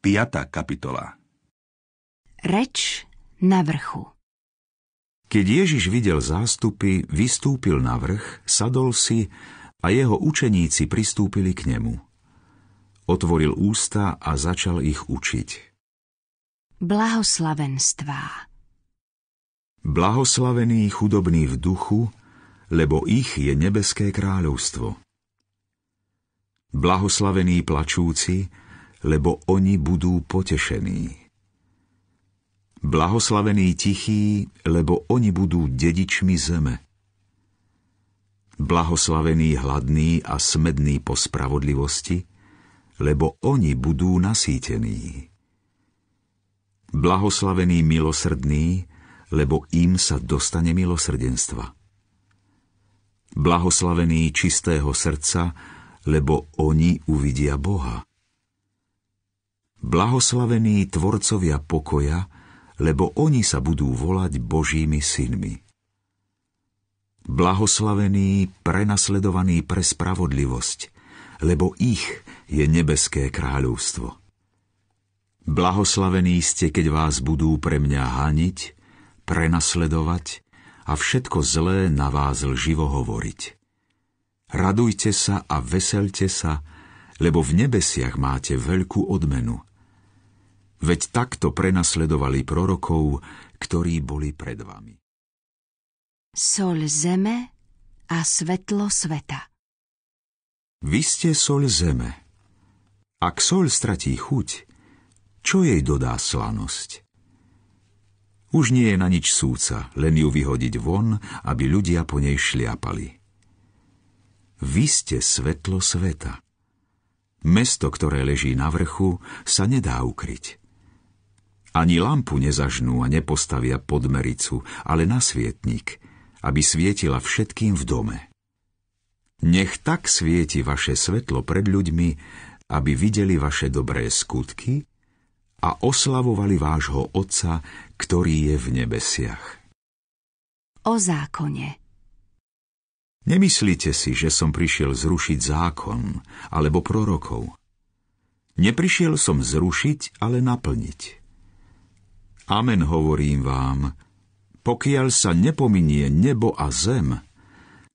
5. kapitola Reč na vrchu Keď Ježiš videl zástupy, vystúpil na vrch, sadol si a jeho učeníci pristúpili k nemu. Otvoril ústa a začal ich učiť. Blahoslavenstvá Blahoslavení chudobní v duchu, lebo ich je nebeské kráľovstvo. Blahoslavení plačúci, lebo oni budú potešení. Blahoslavení tichí, lebo oni budú dedičmi zeme. Blahoslavení hladní a smední po spravodlivosti, lebo oni budú nasýtení. Blahoslavení milosrdní, lebo im sa dostane milosrdenstva. Blahoslavení čistého srdca, lebo oni uvidia Boha. Blahoslavení tvorcovia pokoja, lebo oni sa budú volať Božími synmi. Blahoslavení prenasledovaní pre spravodlivosť, lebo ich je nebeské kráľovstvo. Blahoslavení ste, keď vás budú pre mňa haniť, prenasledovať a všetko zlé na vás lživo hovoriť. Radujte sa a veselte sa, lebo v nebesiach máte veľkú odmenu – Veď takto prenasledovali prorokov, ktorí boli pred vami. Sol zeme a svetlo sveta Vy ste sol zeme. Ak sol stratí chuť, čo jej dodá slanosť? Už nie je na nič súca, len ju vyhodiť von, aby ľudia po nej šliapali. Vy ste svetlo sveta. Mesto, ktoré leží na vrchu, sa nedá ukryť. Ani lampu nezažnú a nepostavia pod mericu, ale na svietnik, aby svietila všetkým v dome. Nech tak svieti vaše svetlo pred ľuďmi, aby videli vaše dobré skutky a oslavovali vášho Otca, ktorý je v nebesiach. O zákone Nemyslíte si, že som prišiel zrušiť zákon alebo prorokov. Neprišiel som zrušiť, ale naplniť. Amen hovorím vám, pokiaľ sa nepominie nebo a zem,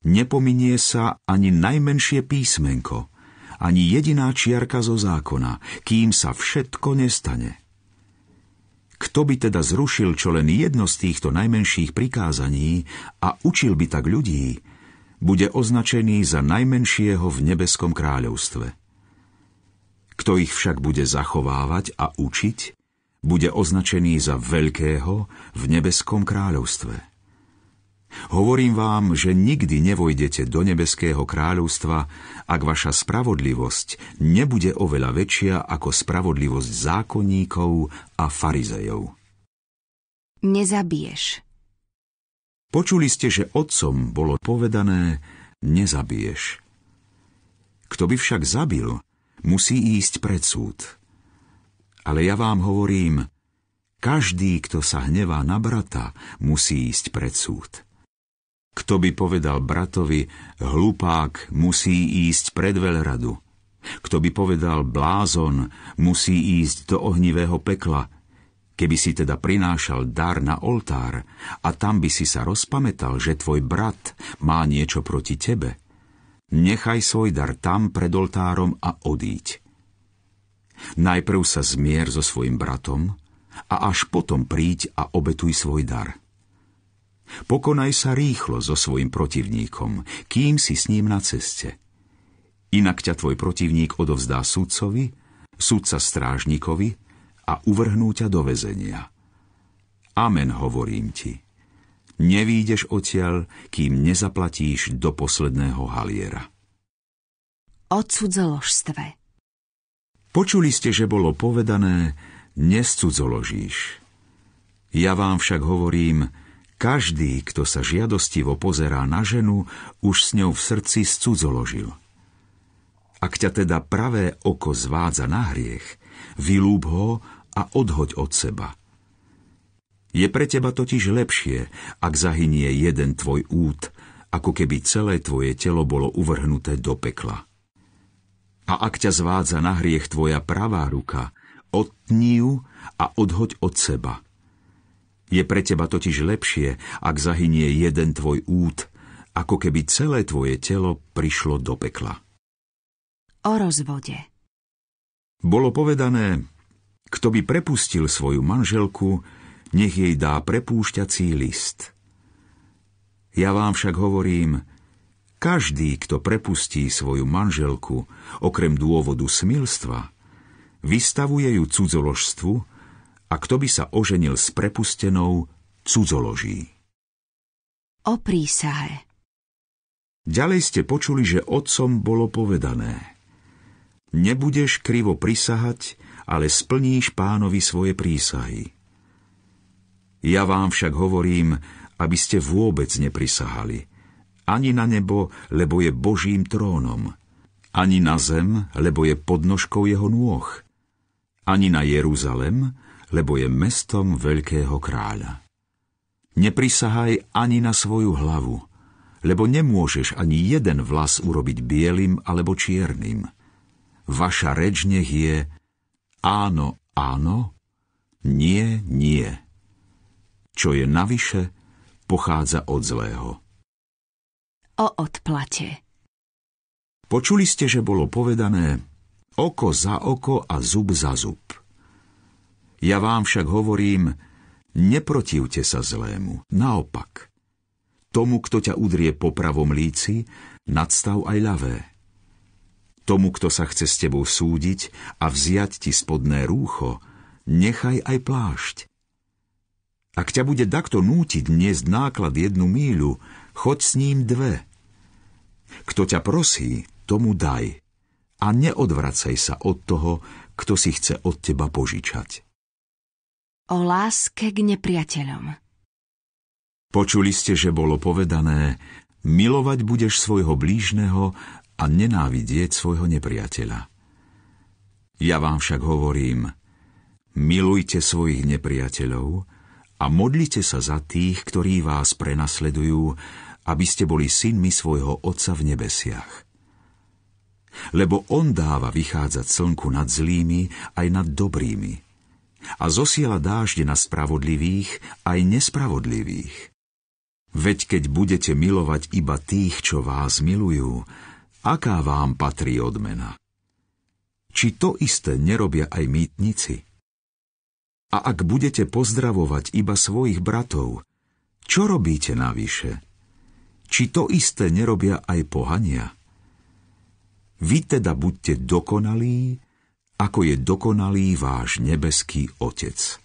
nepominie sa ani najmenšie písmenko, ani jediná čiarka zo zákona, kým sa všetko nestane. Kto by teda zrušil čo len jedno z týchto najmenších prikázaní a učil by tak ľudí, bude označený za najmenšieho v nebeskom kráľovstve. Kto ich však bude zachovávať a učiť, bude označený za veľkého v nebeskom kráľovstve. Hovorím vám, že nikdy nevojdete do nebeského kráľovstva, ak vaša spravodlivosť nebude oveľa väčšia ako spravodlivosť zákonníkov a farizejov. Nezabiješ. Počuli ste, že otcom bolo povedané nezabiješ. Kto by však zabil, musí ísť pred súd. Ale ja vám hovorím, každý, kto sa hnevá na brata, musí ísť pred súd. Kto by povedal bratovi, hlupák musí ísť pred veľradu. Kto by povedal blázon, musí ísť do ohnivého pekla. Keby si teda prinášal dar na oltár a tam by si sa rozpamätal, že tvoj brat má niečo proti tebe, nechaj svoj dar tam pred oltárom a odíď. Najprv sa zmier so svojim bratom a až potom príď a obetuj svoj dar. Pokonaj sa rýchlo so svojim protivníkom, kým si s ním na ceste. Inak ťa tvoj protivník odovzdá sudcovi, sudca strážnikovi a uvrhnú ťa do väzenia. Amen, hovorím ti. Nevídeš odtiaľ, kým nezaplatíš do posledného haliera. O cudzoložstve Počuli ste, že bolo povedané, nescudzoložíš. Ja vám však hovorím, každý, kto sa žiadostivo pozerá na ženu, už s ňou v srdci scudzoložil. Ak ťa teda pravé oko zvádza na hriech, vylúb ho a odhoď od seba. Je pre teba totiž lepšie, ak zahynie jeden tvoj út, ako keby celé tvoje telo bolo uvrhnuté do pekla. A ak ťa zvádza na hriech tvoja pravá ruka, Odtní ju a odhoď od seba. Je pre teba totiž lepšie, ak zahynie jeden tvoj út, ako keby celé tvoje telo prišlo do pekla. O rozvode. Bolo povedané, kto by prepustil svoju manželku, nech jej dá prepúšťací list. Ja vám však hovorím, každý, kto prepustí svoju manželku, okrem dôvodu smilstva, vystavuje ju cudzoložstvu a kto by sa oženil s prepustenou, cudzoloží. O prísahe. Ďalej ste počuli, že otcom bolo povedané. Nebudeš krivo prisahať, ale splníš pánovi svoje prísahy. Ja vám však hovorím, aby ste vôbec neprisahali. Ani na nebo, lebo je Božím trónom. Ani na zem, lebo je podnožkou jeho nôh. Ani na Jeruzalem, lebo je mestom veľkého kráľa. Neprisahaj ani na svoju hlavu, lebo nemôžeš ani jeden vlas urobiť bielým alebo čiernym. Vaša reč nech je áno, áno, nie, nie. Čo je navyše, pochádza od zlého. O odplate. Počuli ste, že bolo povedané oko za oko a zub za zub. Ja vám však hovorím, neprotivte sa zlému, naopak – Tomu, kto ťa udrie po pravom líci, nadstav aj ľavé. Tomu, kto sa chce s tebou súdiť a vziať ti spodné rúcho, nechaj aj plášť. Ak ťa bude takto nútiť niesť náklad jednu míľu, choď s ním dve. Kto ťa prosí, tomu daj a neodvracaj sa od toho, kto si chce od teba požičať. O láske k nepriateľom. Počuli ste, že bolo povedané, milovať budeš svojho blížneho a nenávidieť svojho nepriateľa. Ja vám však hovorím, milujte svojich nepriateľov a modlite sa za tých, ktorí vás prenasledujú, aby ste boli synmi svojho Otca v nebesiach. Lebo On dáva vychádzať slnku nad zlými aj nad dobrými a zosiela dážde na spravodlivých aj nespravodlivých. Veď keď budete milovať iba tých, čo vás milujú, aká vám patrí odmena? Či to isté nerobia aj mýtnici? A ak budete pozdravovať iba svojich bratov, čo robíte navyše? Či to isté nerobia aj pohania? Vy teda buďte dokonalí, ako je dokonalý váš nebeský Otec.